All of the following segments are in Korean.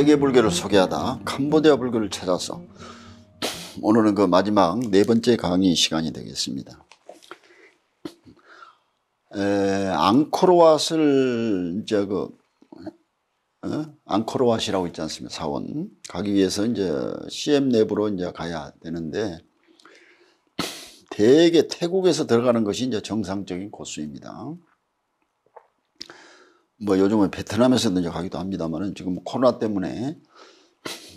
세계 불교를 소개하다 캄보디아 불교를 찾아서 오늘은 그 마지막 네 번째 강의 시간이 되겠습니다. 에, 앙코르왓을 이제 그 어? 앙코르왓이라고 있지 않습니까? 사원 가기 위해서 이제 CM 내부로 이제 가야 되는데 대개 태국에서 들어가는 것이 이제 정상적인 코스입니다. 뭐 요즘은 베트남에서도 이제 가기도 합니다만은 지금 코로나 때문에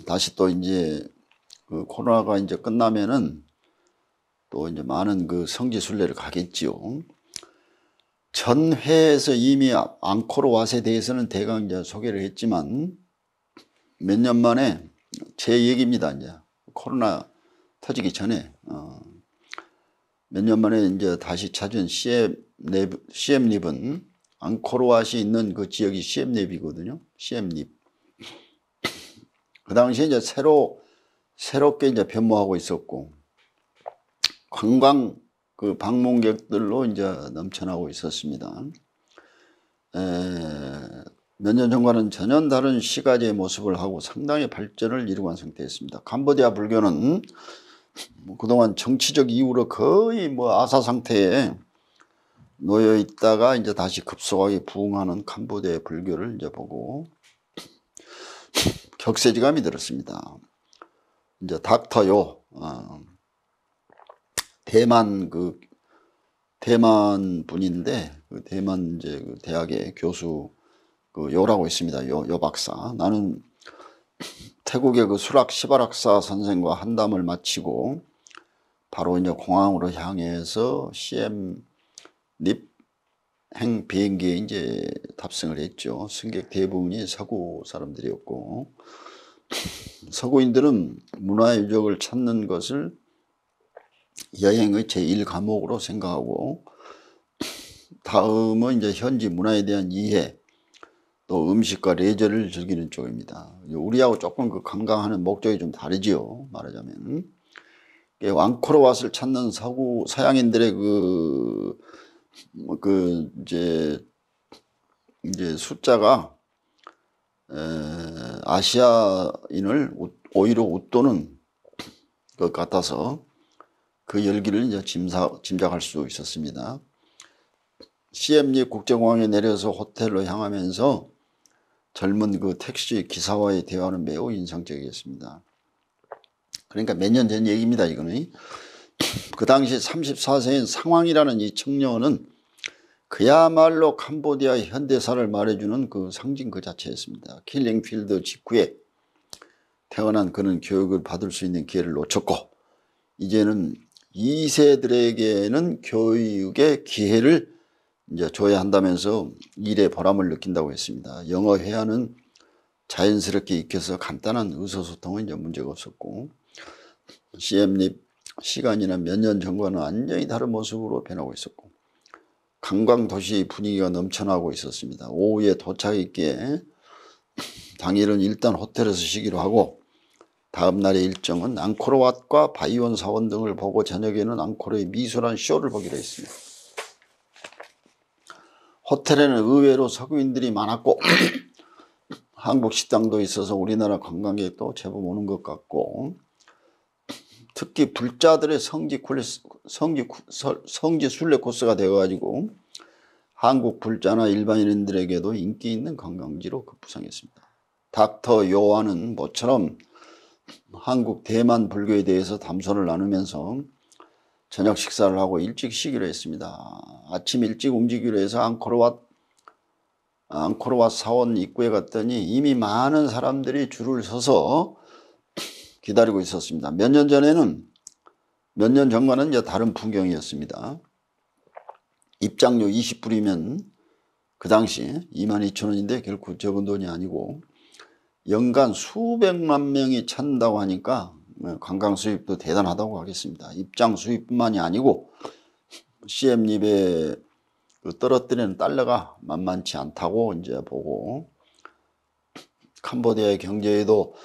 다시 또 이제 그 코로나가 이제 끝나면은 또 이제 많은 그 성지 순례를 가겠지요. 전 회에서 이미 앙코르 왓에 대해서는 대강 이제 소개를 했지만 몇 년 만에 제 얘기입니다. 이제 코로나 터지기 전에 어 몇 년 만에 이제 다시 찾은 CM 립, CM 립은 앙코르왓이 있는 그 지역이 시엠립이거든요. 시엠립. 그 당시에 이제 새로, 새롭게 이제 변모하고 있었고, 관광 그 방문객들로 이제 넘쳐나고 있었습니다. 몇 년 전과는 전혀 다른 시가지의 모습을 하고 상당히 발전을 이루고 한 상태였습니다. 캄보디아 불교는 뭐 그동안 정치적 이유로 거의 뭐 아사 상태에 놓여 있다가 이제 다시 급속하게 부흥하는 캄보디아의 불교를 이제 보고 격세지감이 들었습니다. 이제 닥터요, 어, 대만 그 대만 분인데 그 대만 이제 그 대학의 교수 그 요라고 있습니다. 요, 요 박사. 나는 태국의 그 수락 시바락사 선생과 한담을 마치고 바로 이제 공항으로 향해서 CM 립행 비행기에 이제 탑승을 했죠. 승객 대부분이 서구 사람들이었고 서구인들은 문화의 유적을 찾는 것을 여행의 제1 과목으로 생각하고 다음은 이제 현지 문화에 대한 이해 또 음식과 레저를 즐기는 쪽입니다. 우리하고 조금 그 관광하는 목적이 좀 다르지요. 말하자면 왕코르왓을 찾는 서구 서양인들의 그, 그 이제 이제 숫자가 에, 아시아인을 오히려 웃도는 것 같아서 그 열기를 이제 짐사, 짐작할 수 있었습니다. CM리 국제공항에 내려서 호텔로 향하면서 젊은 그 택시 기사와의 대화는 매우 인상적이었습니다. 그러니까 몇 년 전 얘기입니다, 이거는. 그 당시 34세인 상황이라는 이 청년은 그야말로 캄보디아 현대사를 말해주는 그 상징 그 자체였습니다. 킬링필드 직후에 태어난 그는 교육을 받을 수 있는 기회를 놓쳤고 이제는 2세들에게는 교육의 기회를 이제 줘야 한다면서 일의 보람을 느낀다고 했습니다. 영어 회화는 자연스럽게 익혀서 간단한 의사소통은 이제 문제가 없었고 CM립 시간이나 몇 년 전과는 완전히 다른 모습으로 변하고 있었고 관광도시 분위기가 넘쳐나고 있었습니다. 오후에 도착했기에 당일은 일단 호텔에서 쉬기로 하고 다음 날의 일정은 앙코르왓과 바이온 사원 등을 보고 저녁에는 앙코르의 미술한 쇼를 보기로 했습니다. 호텔에는 의외로 서구인들이 많았고 한국 식당도 있어서 우리나라 관광객도 제법 오는 것 같고 특히 불자들의 성지, 성지, 성지 순례 코스가 되어가지고 한국 불자나 일반인들에게도 인기 있는 관광지로 급부상했습니다. 닥터 요한은 모처럼 한국 대만 불교에 대해서 담소를 나누면서 저녁 식사를 하고 일찍 쉬기로 했습니다. 아침 일찍 움직이기로 해서 앙코르왓 앙코르왓 사원 입구에 갔더니 이미 많은 사람들이 줄을 서서 기다리고 있었습니다. 몇 년 전에는 몇 년 전과는 이제 다른 풍경이었습니다. 입장료 20불이면 그 당시 2만 2천 원인데 결코 적은 돈이 아니고 연간 수백만 명이 찾는다고 하니까 관광 수입도 대단하다고 하겠습니다. 입장 수입뿐만이 아니고 CM립에 그 떨어뜨리는 달러가 만만치 않다고 이제 보고 캄보디아의 경제에도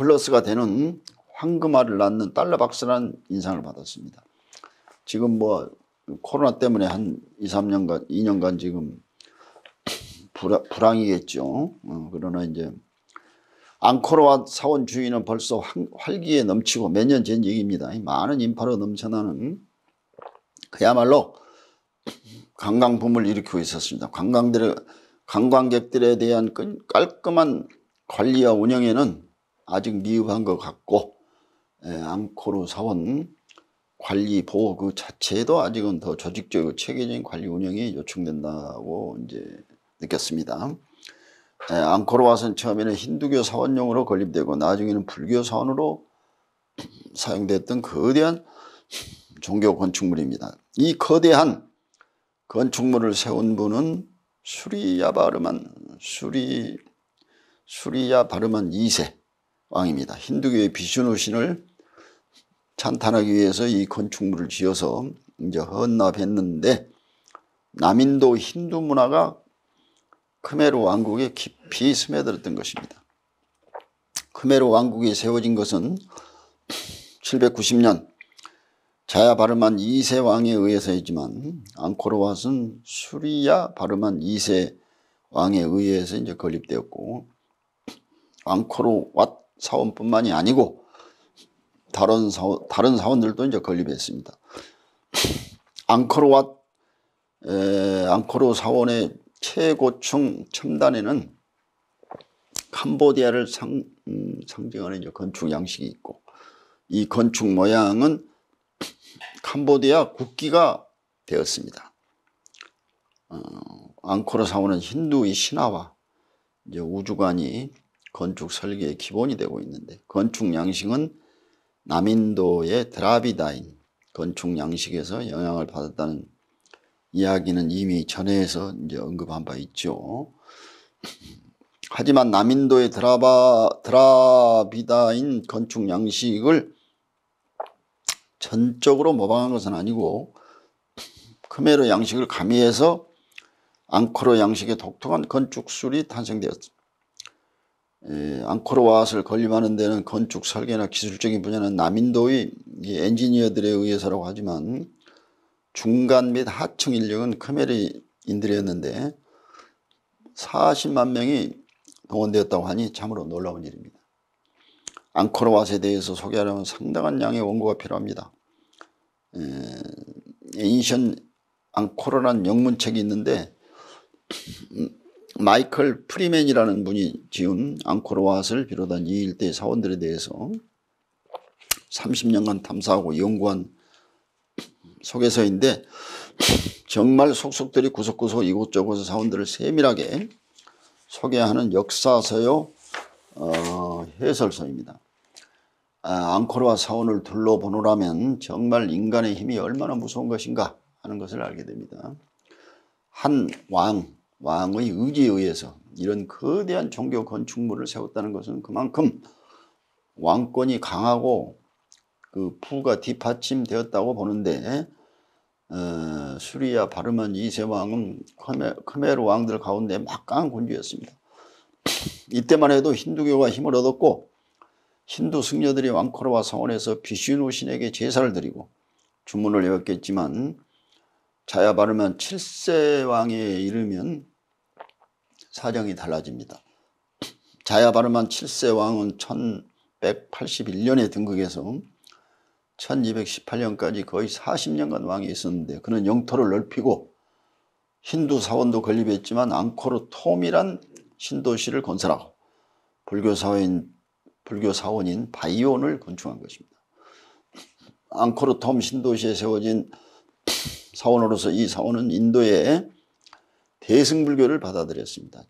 플러스가 되는 황금알을 낳는 달러 박스라는 인상을 받았습니다. 지금 뭐 코로나 때문에 한 2, 3년간, 2년간 지금 불황, 불황이겠죠. 어, 그러나 이제 앙코르와 사원 주위는 벌써 활- 활기에 넘치고 몇 년 전 얘기입니다. 이 많은 인파로 넘쳐나는 그야말로 관광붐을 일으키고 있었습니다. 관광들의, 관광객들에 대한 끈- 깔끔한 관리와 운영에는 아직 미흡한 것 같고 에, 앙코르 사원 관리 보호 그 자체도 아직은 더 조직적이고 체계적인 관리 운영이 요청된다고 이제 느꼈습니다. 에, 앙코르왓은 처음에는 힌두교 사원용으로 건립되고 나중에는 불교 사원으로 사용됐던 거대한 종교 건축물입니다. 이 거대한 건축물을 세운 분은 수리야 바르만 수리 수리야 바르만 2세 왕입니다. 힌두교의 비슈누 신을 찬탄하기 위해서 이 건축물을 지어서 이제 헌납했는데 남인도 힌두 문화가 크메르 왕국에 깊이 스며들었던 것입니다. 크메르 왕국이 세워진 것은 790년 자야 바르만 2세 왕에 의해서이지만 앙코르왓은 수리야 바르만 2세 왕에 의해서 이제 건립되었고 앙코르왓 사원뿐만이 아니고 다른 사원 다른 사원들도 이제 건립했습니다. 앙코르왓 에, 앙코르 사원의 최고층 첨단에는 캄보디아를 상, 음, 상징하는 이제 건축 양식이 있고 이 건축 모양은 캄보디아 국기가 되었습니다. 어, 앙코르 사원은 힌두의 신화와 이제 우주관이 건축 설계의 기본이 되고 있는데 건축 양식은 남인도의 드라비다인 건축 양식에서 영향을 받았다는 이야기는 이미 전해에서 이제 언급한 바 있죠. 하지만 남인도의 드라바 드라비다인 건축 양식을 전적으로 모방한 것은 아니고 크메르 양식을 가미해서 앙코르 양식의 독특한 건축술이 탄생되었습니다. 에, 앙코르왓을 건립하는 데는 건축 설계나 기술적인 분야는 남인도의 이 엔지니어들에 의해서라고 하지만 중간 및 하층 인력은 크메르인들이었는데 40만 명이 동원되었다고 하니 참으로 놀라운 일입니다. 앙코르왓에 대해서 소개하려면 상당한 양의 원고가 필요합니다. Ancient Angkor라는 영문책이 있는데 음, 마이클 프리맨이라는 분이 지은 앙코르왓을 비롯한 이 일대 사원들에 대해서 30년간 탐사하고 연구한 소개서인데 정말 속속들이 구석구석 이곳저곳의 사원들을 세밀하게 소개하는 역사서요 어, 해설서입니다. 아, 앙코르와 사원을 둘러보노라면 정말 인간의 힘이 얼마나 무서운 것인가 하는 것을 알게 됩니다. 한 왕, 왕의 의지에 의해서 이런 거대한 종교 건축물을 세웠다는 것은 그만큼 왕권이 강하고 그 부가 뒷받침되었다고 보는데 어, 수리아 바르만 2세 왕은 크메, 크메르 왕들 가운데 막강한 군주였습니다. 이때만 해도 힌두교가 힘을 얻었고 힌두 승려들이 왕코르와 사원에서 비슈누 신에게 제사를 드리고 주문을 외웠겠지만 자야 바르만 7세 왕에 이르면 사정이 달라집니다. 자야 바르만 7세 왕은 1181년에 등극해서 1218년까지 거의 40년간 왕이 있었는데 그는 영토를 넓히고 힌두 사원도 건립했지만 앙코르 톰이란 신도시를 건설하고 불교 사원인 불교 사원인 바이온을 건축한 것입니다. 앙코르 톰 신도시에 세워진 사원으로서 이 사원은 인도의 대승불교를 받아들였습니다.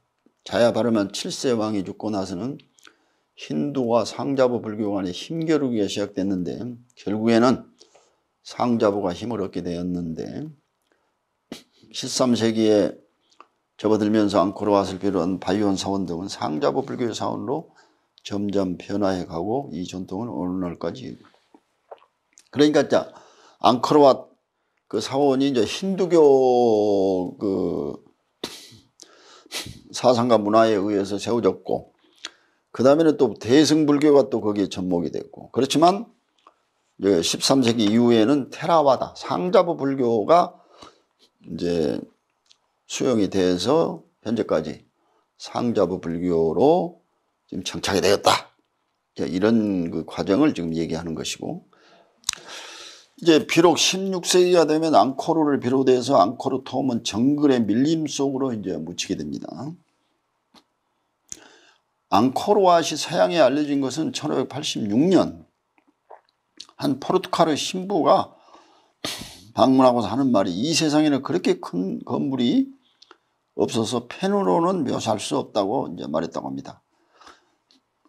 자야 바르만 7세 왕이 죽고 나서는 힌두와 상자부 불교 간의 힘겨루기가 시작됐는데 결국에는 상자부가 힘을 얻게 되었는데 13세기에 접어들면서 앙코르왓을 비롯한 바이온 사원 등은 상자부 불교의 사원으로 점점 변화해 가고 이 전통은 오늘날까지 그러니까 자 앙코르왓 그 사원이 이제 힌두교 그 사상과 문화에 의해서 세워졌고 그 다음에는 또 대승불교가 또 거기에 접목이 됐고 그렇지만 13세기 이후에는 테라와다 상자부 불교가 이제 수용이 돼서 현재까지 상자부 불교로 지금 정착이 되었다. 이런 그 과정을 지금 얘기하는 것이고 이제 비록 16세기가 되면 앙코르를 비롯해서 앙코르 톰은 정글의 밀림 속으로 이제 묻히게 됩니다. 앙코르와시 서양에 알려진 것은 1586년 한 포르투갈의 신부가 방문하고서 하는 말이 이 세상에는 그렇게 큰 건물이 없어서 펜으로는 묘사할 수 없다고 이제 말했다고 합니다.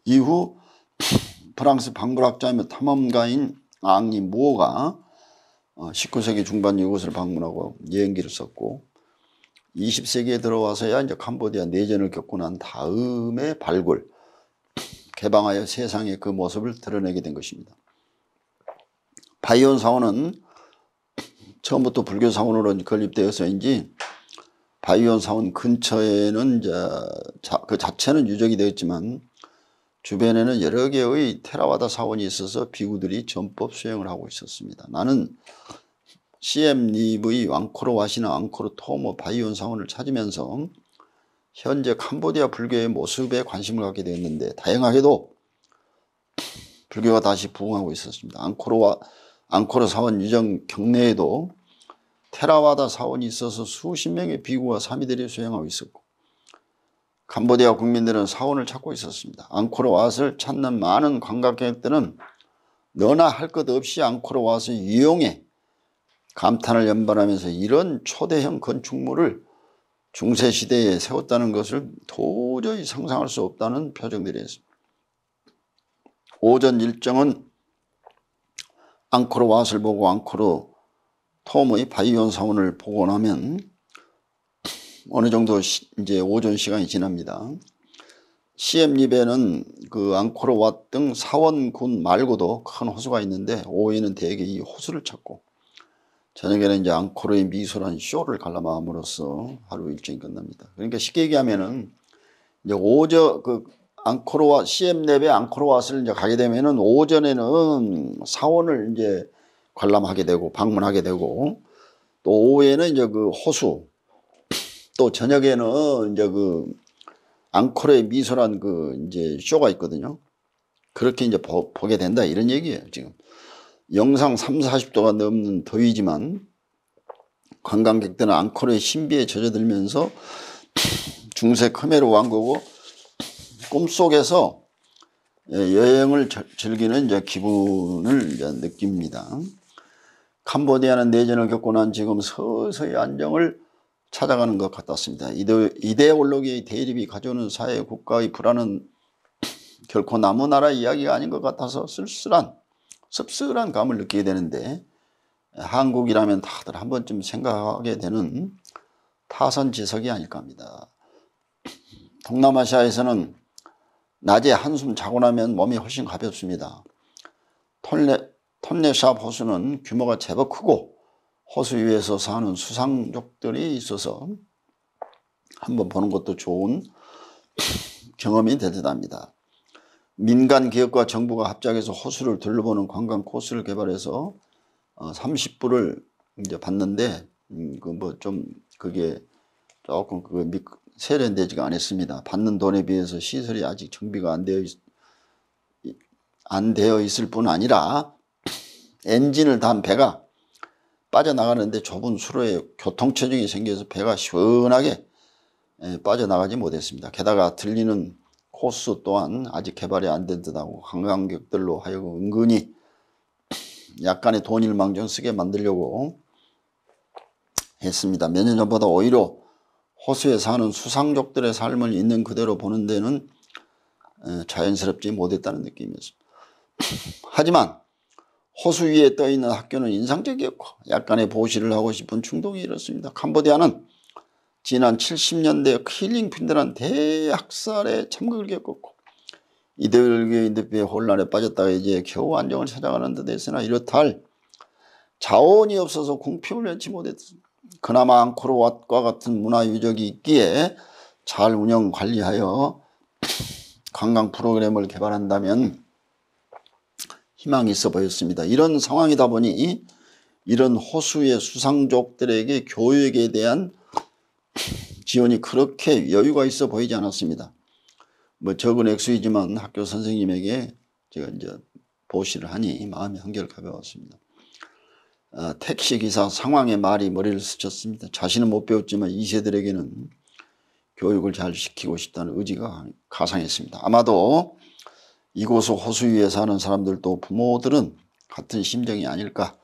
이후 프랑스 방불학자이며 탐험가인 앙리 무어가 19세기 중반 이곳을 방문하고 여행기를 썼고 20세기에 들어와서야 이제 캄보디아 내전을 겪고 난 다음에 발굴, 개방하여 세상에 그 모습을 드러내게 된 것입니다. 바이온 사원은 처음부터 불교 사원으로 건립되어서인지 바이온 사원 근처에는 이제 그 자체는 유적이 되었지만 주변에는 여러 개의 테라와다 사원이 있어서 비구들이 전법 수행을 하고 있었습니다. 나는 CM 립의 앙코르 와시나 앙코르 토모 바이온 사원을 찾으면서 현재 캄보디아 불교의 모습에 관심을 갖게 되었는데 다행하게도 불교가 다시 부흥하고 있었습니다. 앙코르와 앙코르 사원 유정 경내에도 테라와다 사원이 있어서 수십 명의 비구와 사미들이 수행하고 있었고 캄보디아 국민들은 사원을 찾고 있었습니다. 앙코르 왓을 찾는 많은 관광객들은 너나 할 것 없이 앙코르 왓을 이용해 감탄을 연발하면서 이런 초대형 건축물을 중세시대에 세웠다는 것을 도저히 상상할 수 없다는 표정들이 했습니다. 오전 일정은 앙코르 왓을 보고 앙코르 톰의 바이온 사원을 나면 어느 정도 시, 이제 오전 시간이 지납니다. 시엠립에는 그 앙코르 왓 등 사원군 말고도 큰 호수가 있는데 오후에는 대개 이 호수를 찾고 저녁에는 이제 앙코르의 미소란 쇼를 관람함으로써 하루 일정이 끝납니다. 그러니까 쉽게 얘기하면은 이제 오전 그 앙코르와 시엠랩의 앙코르왓을 이제 가게 되면은 오전에는 사원을 이제 관람하게 되고 방문하게 되고 또 오후에는 이제 그 호수 또 저녁에는 이제 그 앙코르의 미소란 그 이제 쇼가 있거든요. 그렇게 이제 보, 게 된다 이런 얘기예요 지금. 영상 3, 40도가 넘는 더위지만 관광객들은 앙코르의 신비에 젖어들면서 중세 크메르 왕국고 꿈속에서 여행을 즐기는 이제 기분을 이제 느낍니다. 캄보디아는 내전을 겪고 난 지금 서서히 안정을 찾아가는 것 같았습니다. 이데, 이데올로기의 대립이 가져오는 사회 국가의 불안은 결코 남은 나라 이야기가 아닌 것 같아서 쓸쓸한 씁쓸한 감을 느끼게 되는데 한국이라면 다들 한 번쯤 생각하게 되는 타선지석이 아닐까 합니다. 동남아시아에서는 낮에 한숨 자고 나면 몸이 훨씬 가볍습니다. 톤레, 톤레샵 호수는 규모가 제법 크고 호수 위에서 사는 수상족들이 있어서 한번 보는 것도 좋은 경험이 되듯합니다. 민간 기업과 정부가 합작해서 호수를 둘러보는 관광 코스를 개발해서 30불을 어, 이제 받는데 음, 그뭐 좀 그게 조금 그 세련되지가 않았습니다. 받는 돈에 비해서 시설이 아직 정비가 안 되어 있, 안 되어 있을 뿐 아니라 엔진을 단 배가 빠져나가는데 좁은 수로에 교통체증이 생겨서 배가 시원하게 예, 빠져나가지 못했습니다. 게다가 들리는 코스 또한 아직 개발이 안 된 듯하고 관광객들로 하여금 은근히 약간의 돈일망정 쓰게 만들려고 했습니다. 몇 년 전보다 오히려 호수에 사는 수상족들의 삶을 있는 그대로 보는 데는 자연스럽지 못했다는 느낌이었습니다. 하지만 호수 위에 떠 있는 학교는 인상적이었고 약간의 보시를 하고 싶은 충동이 일었습니다. 캄보디아는 지난 70년대 힐링 핀들한 대학살에 참극을 겪었고 이데올로기인들의 혼란에 빠졌다가 이제 겨우 안정을 찾아가는 듯 했으나 이렇다 할 자원이 없어서 궁핍을 면치 못했습니다. 그나마 앙코르왓과 같은 문화유적이 있기에 잘 운영 관리하여 관광 프로그램을 개발한다면 희망이 있어 보였습니다. 이런 상황이다 보니 이런 호수의 수상족들에게 교육에 대한 지원이 그렇게 여유가 있어 보이지 않았습니다. 뭐 적은 액수이지만 학교 선생님에게 제가 이제 보시를 하니 마음이 한결 가벼웠습니다. 아, 택시 기사 상황에 말이 머리를 스쳤습니다. 자신은 못 배웠지만 2세들에게는 교육을 잘 시키고 싶다는 의지가 가상했습니다. 아마도 이곳 호수 위에 사는 사람들도 부모들은 같은 심정이 아닐까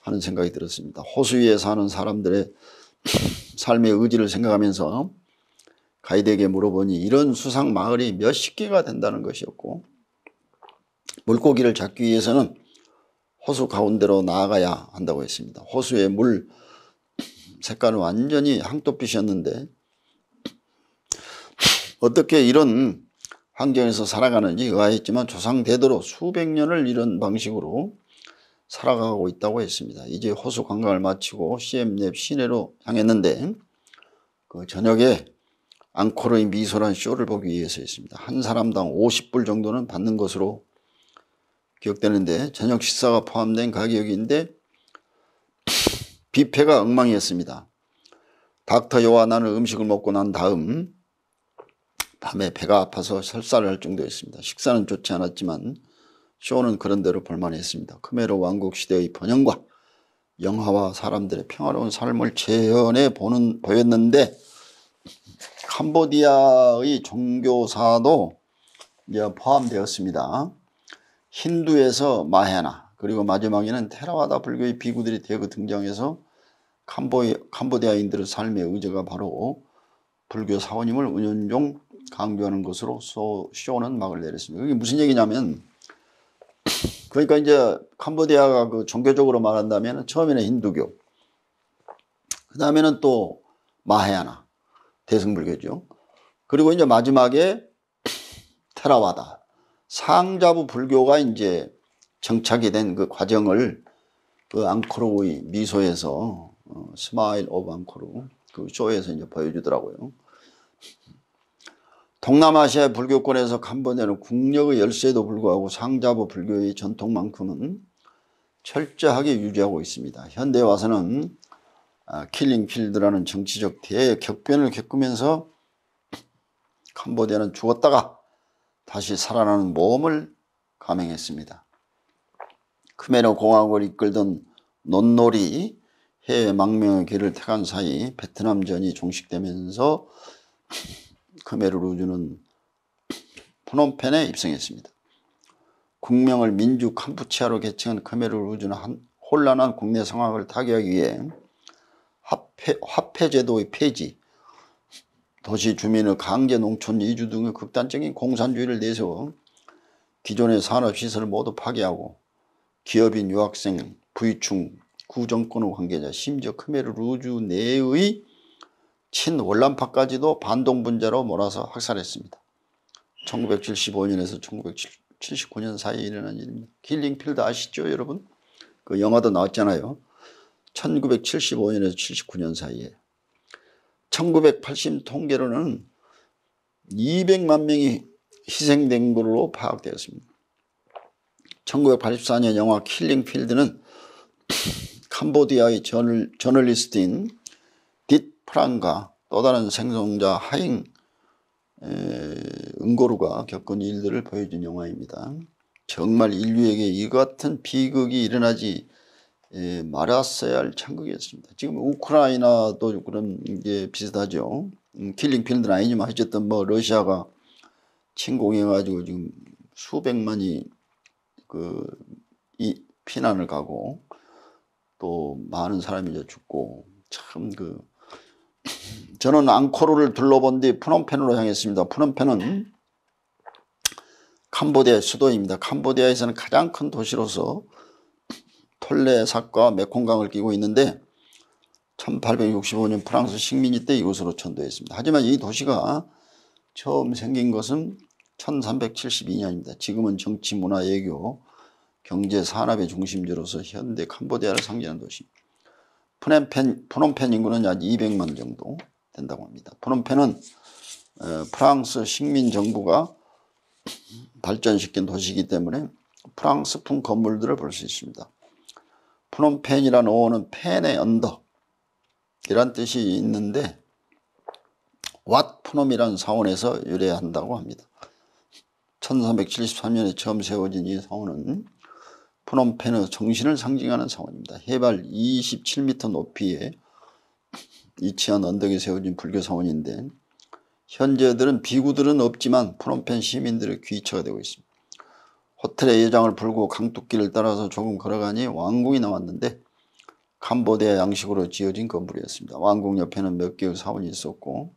하는 생각이 들었습니다. 호수 위에 사는 사람들의 삶의 의지를 생각하면서 가이드에게 물어보니 이런 수상 마을이 몇십 개가 된다는 것이었고 물고기를 잡기 위해서는 호수 가운데로 나아가야 한다고 했습니다. 호수의 물 색깔은 완전히 황토빛이었는데 어떻게 이런 환경에서 살아가는지 의아했지만 조상 대대로 수백 년을 이런 방식으로 살아가고 있다고 했습니다. 이제 호수 관광을 마치고 CM랩 시내로 향했는데 그 저녁에 앙코르의 미소란 쇼를 보기 위해서였습니다. 한 사람당 50불 정도는 받는 것으로 기억되는데 저녁 식사가 포함된 가격인데 뷔페가 엉망이었습니다. 닥터 요와 나는 음식을 먹고 난 다음 밤에 배가 아파서 설사를 할 정도였습니다. 식사는 좋지 않았지만 쇼는 그런대로 볼만했습니다. 크메르 왕국 시대의 번영과 영화와 사람들의 평화로운 삶을 재현해 보는 보였는데 캄보디아의 종교사도 포함되었습니다. 힌두에서 마헤나 그리고 마지막에는 테라와다 불교의 비구들이 대거 등장해서 캄보디아인들의 삶의 의제가 바로 불교 사원임을 은연중 강조하는 것으로 쇼는 막을 내렸습니다. 이게 무슨 얘기냐면 그러니까 이제 캄보디아가 그 종교적으로 말한다면 처음에는 힌두교 그 다음에는 또 마하야나 대승불교죠. 그리고 이제 마지막에 테라와다 상자부 불교가 이제 정착이 된 그 과정을 그 앙코르의 미소에서 어, Smile of Angkor 그 쇼에서 이제 보여주더라고요. 동남아시아 불교권에서 캄보디아는 국력의 열세에도 불구하고 상좌부 불교의 전통만큼은 철저하게 유지하고 있습니다. 현대에 와서는 아, 킬링필드라는 정치적 대격변을 겪으면서 캄보디아는 죽었다가 다시 살아나는 모험을 감행했습니다. 크메르 공화국을 이끌던 논놀이 해외 망명의 길을 택한 사이 베트남전이 종식되면서 크메르 루즈는 프놈펜에 입성했습니다. 국명을 민주 캄푸치아로 개칭한 크메르 루즈는 한 혼란한 국내 상황을 타개하기 위해 화폐, 화폐제도의 폐지, 도시 주민의 강제 농촌 이주 등의 극단적인 공산주의를 내세워 기존의 산업시설을 모두 파괴하고 기업인 유학생, 부유층, 구정권의 관계자, 심지어 크메르 루즈 내의 친월남파까지도 반동 분자로 몰아서 학살했습니다. 1975년에서 1979년 사이에 일어난 일입니다. 킬링필드 아시죠 여러분? 그 영화도 나왔잖아요. 1975년에서 79년 사이에 1980 통계로는 200만 명이 희생된 걸로 파악되었습니다. 1984년 영화 킬링 필드는 캄보디아의 저널, 저널리스트인 딧 프란과 또 다른 생존자 하잉 응고르가 겪은 일들을 보여준 영화입니다. 정말 인류에게 이 같은 비극이 일어나지 예, 말았어야 할 참극이었습니다. 지금 우크라이나도 그런 게 비슷하죠. 음, 킬링 필드는 아니지만 어쨌든 뭐 러시아가 침공해가지고 지금 수백만이 그 이 피난을 가고 또 많은 사람이 죽고 참그 저는 앙코르를 둘러본 뒤 푸놈펜으로 향했습니다. 푸놈펜은 캄보디아 수도입니다. 캄보디아에서는 가장 큰 도시로서 톨레삭과 메콩강을 끼고 있는데 1865년 프랑스 식민지 때 이곳으로 천도했습니다. 하지만 이 도시가 처음 생긴 것은 1372년입니다. 지금은 정치, 문화, 외교, 경제, 산업의 중심지로서 현대 캄보디아를 상징하는 도시. 푸놈펜, 푸놈펜 인구는 약 200만 정도 된다고 합니다. 푸놈펜은 어, 프랑스 식민 정부가 발전시킨 도시이기 때문에 프랑스풍 건물들을 볼 수 있습니다. 프놈펜이라는 어원은 펜의 언덕 이란 뜻이 있는데 왓 푸놈이라는 사원에서 유래한다고 합니다. 1373년에 처음 세워진 이 사원은 프놈펜의 정신을 상징하는 사원입니다. 해발 27m 높이에 이치한 언덕에 세워진 불교 사원인데 현재들은 비구들은 없지만 프놈펜 시민들의 귀처가 되고 있습니다. 호텔의 예장을 풀고 강둑길을 따라서 조금 걸어가니 왕궁이 나왔는데 캄보디아 양식으로 지어진 건물이었습니다. 왕궁 옆에는 몇 개의 사원이 있었고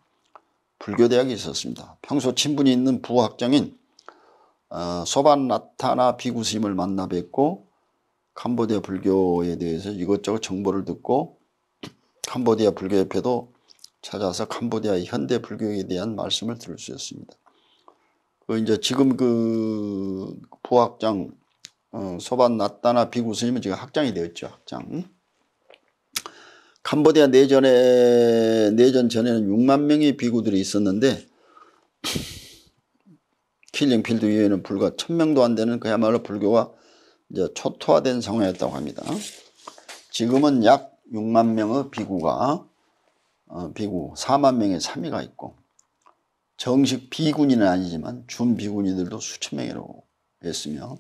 불교대학이 있었습니다. 평소 친분이 있는 부학장인 어, 소반 나타나 비구스님을 만나 뵙고 캄보디아 불교에 대해서 이것저것 정보를 듣고 캄보디아 불교협회도 찾아서 캄보디아 현대 불교에 대한 말씀을 들을 수 있었습니다. 그 이제 지금 그 부학장 어, 소반 나타나 비구스님은 지금 학장이 되었죠. 학장. 캄보디아 내전에 내전 전에는 6만 명의 비구들이 있었는데 킬링필드 이후에는 불과 1000명도 안 되는 그야말로 불교가 이제 초토화된 상황이었다고 합니다. 지금은 약 6만 명의 비구가 어, 비구 4만 명의 사미가 있고 정식 비구니는 아니지만 준 비구니들도 수천 명이라고 했으며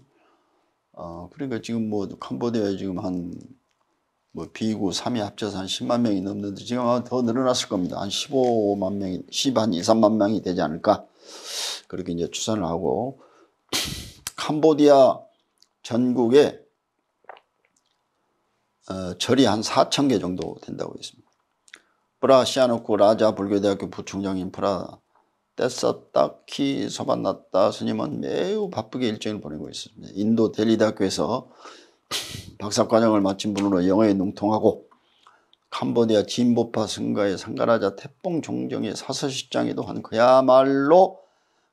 어, 그러니까 지금 뭐 캄보디아에 지금 한 뭐 비구 사미 합쳐서 한 10만 명이 넘는데 지금 아마 더 늘어났을 겁니다. 한 15만 명이, 10한 2, 3만 명이 되지 않을까. 그렇게 이제 추산을 하고 캄보디아 전국에 어, 절이 한 4천 개 정도 된다고 했습니다. 프라 시아노쿠 라자 불교대학교 부총장인 프라 떼었다키 서반났다 스님은 매우 바쁘게 일정을 보내고 있습니다. 인도 델리대학교에서 박사과정을 마친 분으로 영어에 능통하고 캄보디아 진보파 승가의 상가라자 태봉 종정의 사서실장에도 한 그야말로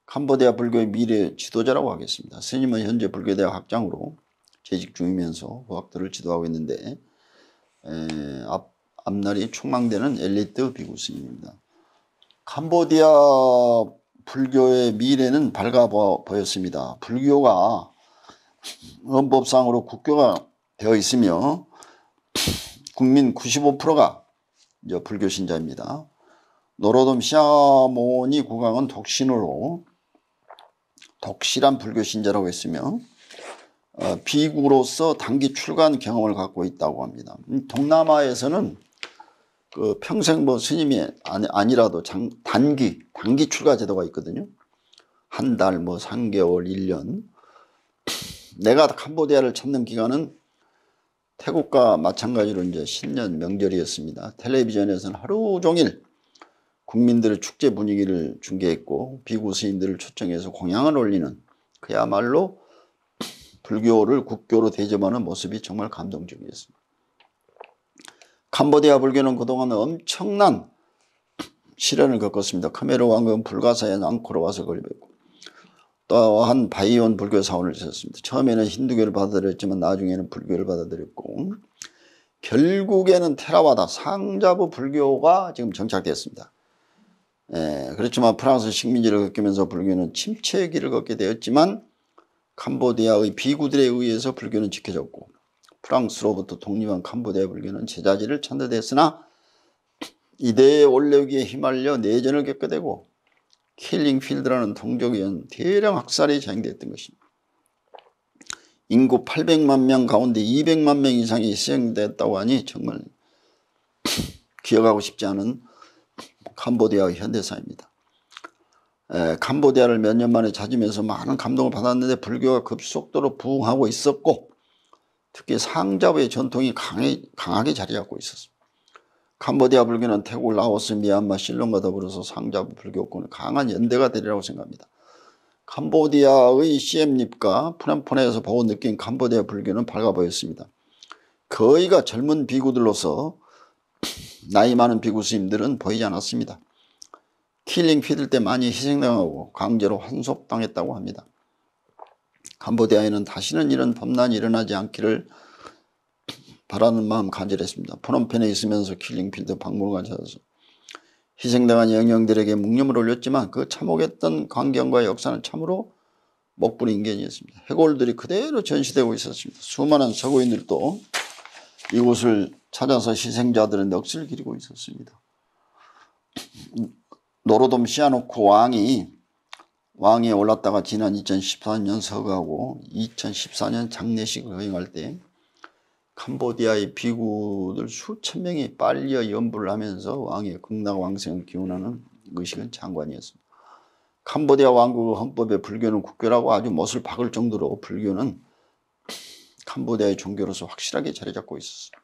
캄보디아 불교의 미래 지도자라고 하겠습니다. 스님은 현재 불교대학 학장으로 재직 중이면서 부학들을 지도하고 있는데 에, 앞, 앞날이 촉망되는 엘리트 비구 스님입니다. 캄보디아 불교의 미래는 밝아 보였습니다. 불교가 헌법상으로 국교가 되어 있으며 국민 95%가 이제 불교 신자입니다. 노로돔 시아모니 국왕은 독신으로 독실한 불교 신자라고 했으며 어, 비구로서 단기 출간 경험을 갖고 있다고 합니다. 음, 동남아에서는 그 평생 뭐 스님이 아니, 라도 단기 단기 출가 제도가 있거든요. 한 달, 뭐 3개월, 1년. 내가 캄보디아를 찾는 기간은 태국과 마찬가지로 이제 신년 명절이었습니다. 텔레비전에서는 하루 종일 국민들의 축제 분위기를 중계했고 비구 스님들을 초청해서 공양을 올리는 그야말로 불교를 국교로 대접하는 모습이 정말 감동적이었습니다. 캄보디아 불교는 그동안 엄청난 시련을 겪었습니다. 카메르 왕은 불가사의 앙코로 와서 걸렸고 또한 바이온 불교 사원을 있었습니다. 처음에는 힌두교를 받아들였지만 나중에는 불교를 받아들였고 결국에는 테라와다 상자부 불교가 지금 정착되었습니다. 예, 그렇지만 프랑스 식민지를 겪으면서 불교는 침체의 길을 걷게 되었지만 캄보디아의 비구들에 의해서 불교는 지켜졌고 프랑스로부터 독립한 캄보디아 불교는 제자지를 찾는 데으나 이대의 올레기에 휘말려 내전을 겪게 되고 킬링필드라는 동족이은 대량 학살이 자행됐던 것입니다. 인구 800만 명 가운데 200만 명 이상이 희생됐다고 하니 정말 기억하고 싶지 않은 캄보디아의 현대사입니다. 에, 캄보디아를 몇 년 만에 찾으면서 많은 감동을 받았는데 불교가 급속도로 부흥하고 있었고 특히 상자부의 전통이 강해, 강하게 자리 잡고 있었습니다. 캄보디아 불교는 태국, 라오스, 미얀마, 실론과 더불어서 상자부 불교권의 강한 연대가 되리라고 생각합니다. 캄보디아의 시엠립과 프놈펜에서 보고 느낀 캄보디아 불교는 밝아 보였습니다. 거의가 젊은 비구들로서 나이 많은 비구 스님들은 보이지 않았습니다. 킬링필드 때 많이 희생당하고 강제로 환속당했다고 합니다. 캄보디아에는 다시는 이런 법난이 일어나지 않기를 바라는 마음 간절했습니다. 프놈펜에 있으면서 킬링필드 박물관 찾아서 희생당한 영령들에게 묵념을 올렸지만 그 참혹했던 광경과 역사는 참으로 먹부린 인견이었습니다. 해골들이 그대로 전시되고 있었습니다. 수많은 서구인들도 이곳을 찾아서 희생자들의 넋을 기리고 있었습니다. 노로돔 시아노크 왕이 왕위에 올랐다가 지난 2014년 서거하고 2014년 장례식을 허용할 때 캄보디아의 비구들 수천 명이 빨려 연부를 하면서 왕의 극락왕생을 기원하는 의식은 장관이었습니다. 캄보디아 왕국 헌법에 불교는 국교라고 아주 못을 박을 정도로 불교는 캄보디아의 종교로서 확실하게 자리 잡고 있었어요.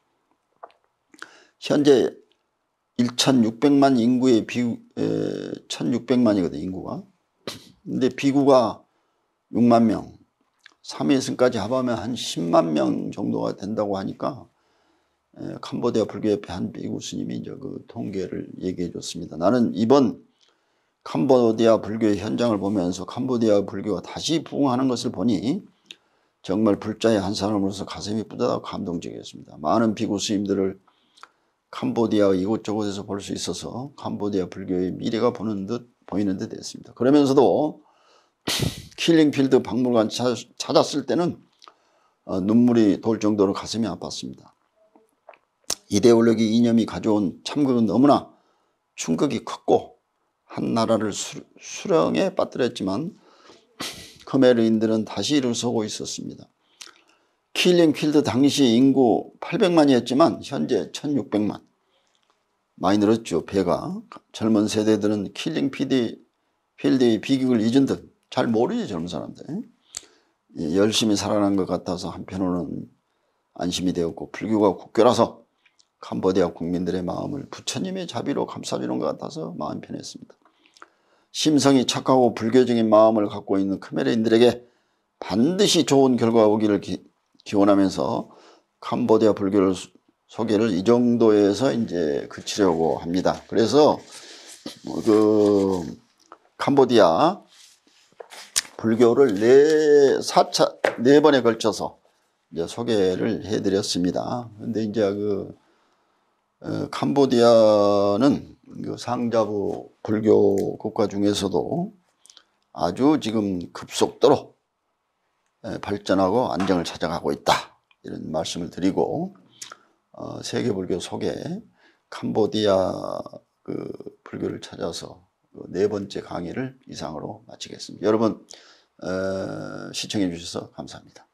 현재 1,600만 인구의 비구, 1,600만이거든 인구가. 근데 비구가 6만 명, 3위승까지 합하면 한 10만 명 정도가 된다고 하니까 에, 캄보디아 불교협회 한 비구 스님이 이제 그 통계를 얘기해 줬습니다. 나는 이번 캄보디아 불교의 현장을 보면서 캄보디아 불교가 다시 부흥하는 것을 보니 정말 불자의 한 사람으로서 가슴이 뿌듯하고 감동적이었습니다. 많은 비구 스님들을 캄보디아 이곳저곳에서 볼 수 있어서 캄보디아 불교의 미래가 보는 듯 보이는 듯 했습니다. 그러면서도 킬링필드 박물관 찾았을 때는 어, 눈물이 돌 정도로 가슴이 아팠습니다. 이데올로기 이념이 가져온 참극은 너무나 충격이 컸고 한 나라를 수, 수렁에 빠뜨렸지만 크메르인들은 다시 일어서고 있었습니다. 킬링필드 당시 인구 800만이었지만 현재 1600만. 많이 늘었죠 배가. 젊은 세대들은 킬링필드 필드의 비극을 잊은 듯. 잘 모르지 젊은 사람들. 예, 열심히 살아난 것 같아서 한편으로는 안심이 되었고 불교가 국교라서 캄보디아 국민들의 마음을 부처님의 자비로 감싸주는 것 같아서 마음 편했습니다. 심성이 착하고 불교적인 마음을 갖고 있는 크메르인들에게 반드시 좋은 결과가 오기를 기, 기원하면서 캄보디아 불교를 소개를 이 정도에서 이제 그치려고 합니다. 그래서 뭐그 캄보디아 불교를 네 사차 네 번에 걸쳐서 이제 소개를 해드렸습니다. 근데 이제 그 어, 캄보디아는 그 상자부 불교 국가 중에서도 아주 지금 급속도로 발전하고 안정을 찾아가고 있다. 이런 말씀을 드리고 어, 세계 불교 소개 캄보디아 그 불교를 찾아서 그 네 번째 강의를 이상으로 마치겠습니다. 여러분 어, 시청해 주셔서 감사합니다.